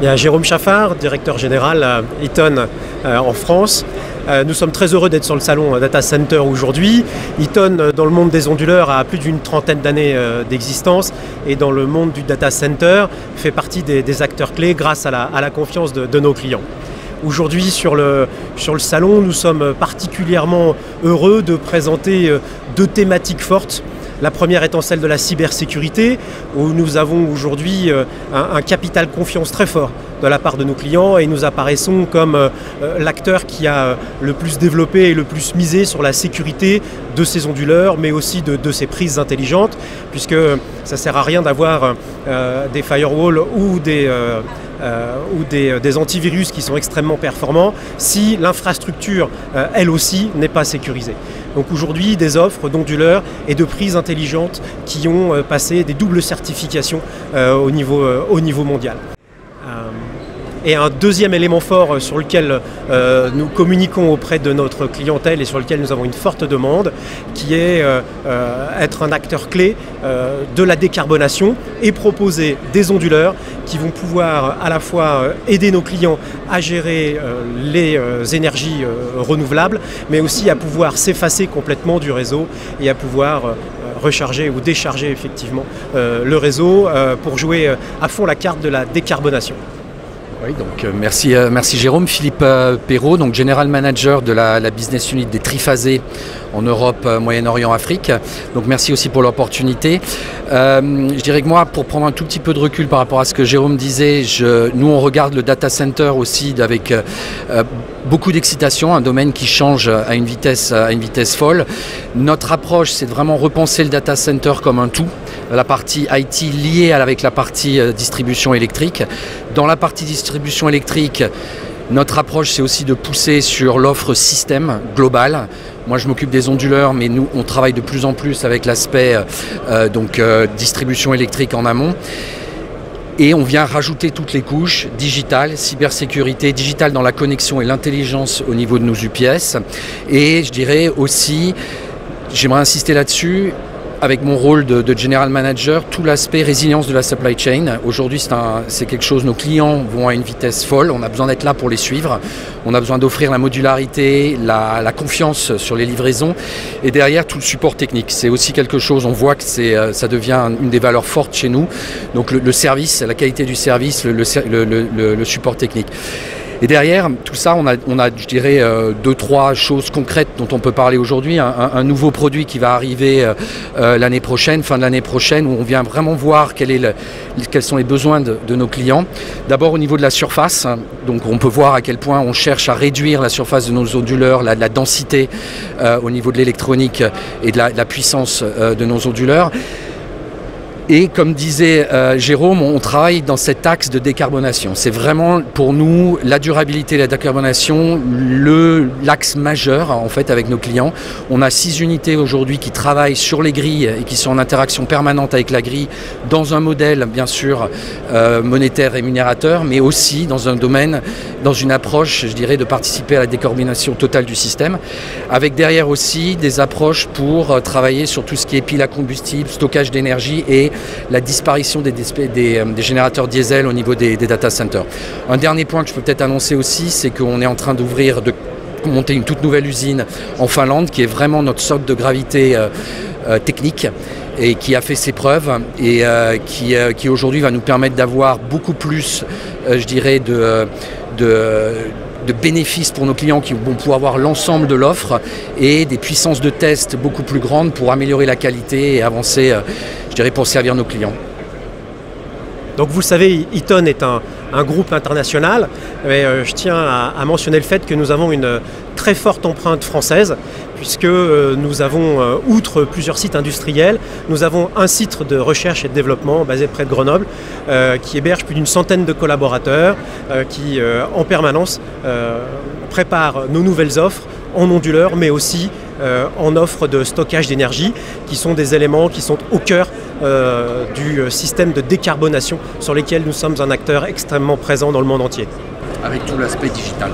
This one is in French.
Il y a Jérôme Chaffard, directeur général Eaton en France. Nous sommes très heureux d'être sur le salon Data Center aujourd'hui. Eaton, dans le monde des onduleurs, a plus d'une trentaine d'années d'existence et dans le monde du data center, fait partie des, acteurs clés grâce à la, confiance de nos clients. Aujourd'hui sur le, salon, nous sommes particulièrement heureux de présenter euh, deux thématiques fortes. La première étant celle de la cybersécurité, où nous avons aujourd'hui euh, un, capital confiance très fort de la part de nos clients et nous apparaissons comme euh, l'acteur qui a le plus développé et le plus misé sur la sécurité de ces onduleurs, mais aussi de, de ces prises intelligentes, puisque ça ne sert à rien d'avoir des firewalls ou des euh, ou euh, des, antivirus qui sont extrêmement performants si l'infrastructure, euh, elle aussi, n'est pas sécurisée. Donc aujourd'hui, des offres d'onduleurs et de prises intelligentes qui ont passé des doubles certifications au niveau mondial. Et un deuxième élément fort euh, sur lequel euh, nous communiquons auprès de notre clientèle et sur lequel nous avons une forte demande, qui est euh, être un acteur clé de la décarbonation et proposer des onduleurs qui vont pouvoir à la fois aider nos clients à gérer les énergies renouvelables, mais aussi à pouvoir s'effacer complètement du réseau et à pouvoir recharger ou décharger effectivement le réseau pour jouer à fond la carte de la décarbonation. Oui, donc euh, merci, euh, merci Jérôme. Philippe euh, Perrault, donc General Manager de la, business unit des triphasés en Europe, Moyen-Orient, Afrique. Merci aussi pour l'opportunité. je dirais que moi, pour prendre un tout petit peu de recul par rapport à ce que Jérôme disait, nous on regarde le data center aussi avec beaucoup d'excitation, un domaine qui change à une vitesse, à une vitesse folle. Notre approche, c'est de vraiment repenser le data center comme un tout la partie IT liée avec la partie euh, distribution électrique. Dans la partie distribution électrique, notre approche, c'est aussi de pousser sur l'offre système global. Moi, je m'occupe des onduleurs, mais nous, on travaille de plus en plus avec l'aspect euh, euh, distribution électrique en amont. Et on vient rajouter toutes les couches, digitales, cybersécurité, digital dans la connexion et l'intelligence au niveau de nos UPS. Et je dirais aussi, j'aimerais insister là-dessus, avec mon rôle de, general manager, tout l'aspect résilience de la supply chain. Aujourd'hui, c'est quelque chose, nos clients vont à une vitesse folle, on a besoin d'être là pour les suivre, on a besoin d'offrir la modularité, la, confiance sur les livraisons, et derrière tout le support technique. C'est aussi quelque chose, on voit que euh, ça devient une des valeurs fortes chez nous, donc le, service, la qualité du service, le support technique. Et derrière tout ça, on a, on je dirais, euh, deux, trois choses concrètes dont on peut parler aujourd'hui. Un, nouveau produit qui va arriver euh, euh, l'année prochaine, fin de l'année prochaine, où on vient vraiment voir quels sont les besoins de, nos clients. D'abord au niveau de la surface, donc on peut voir à quel point on cherche à réduire la surface de nos onduleurs, la, densité au niveau de l'électronique et de la puissance de nos onduleurs. Et comme disait euh, Jérôme, on travaille dans cet axe de décarbonation. C'est vraiment pour nous la durabilité et la décarbonation l'axe majeur en fait avec nos clients. On a six unités aujourd'hui qui travaillent sur les grilles et qui sont en interaction permanente avec la grille dans un modèle bien sûr euh, monétaire rémunérateur, mais aussi dans un domaine, dans une approche, je dirais, de participer à la décarbonation totale du système, avec derrière aussi des approches pour euh, travailler sur tout ce qui est pile à combustible, stockage d'énergie et la disparition des, euh, des, générateurs diesel au niveau des, data centers. Un dernier point que je peux peut-être annoncer aussi, c'est qu'on est en train d'ouvrir, de monter une toute nouvelle usine en Finlande qui est vraiment notre socle de gravité euh, euh, technique et qui a fait ses preuves et qui, aujourd'hui va nous permettre d'avoir beaucoup plus, je dirais, de, de, bénéfices pour nos clients qui vont pouvoir avoir l'ensemble de l'offre et des puissances de test beaucoup plus grandes pour améliorer la qualité et avancer pour servir nos clients. Donc vous savez, Eaton est un, groupe international, mais euh, je tiens à, mentionner le fait que nous avons une très forte empreinte française, puisque euh, nous avons, euh, outre plusieurs sites industriels, nous avons un site de recherche et de développement basé près de Grenoble, qui héberge plus d'une centaine de collaborateurs, qui en permanence prépare nos nouvelles offres en onduleur, mais aussi en offre de stockage d'énergie, qui sont des éléments qui sont au cœur euh, du euh, système de décarbonation sur lesquels nous sommes un acteur extrêmement présent dans le monde entier. Avec tout l'aspect digital.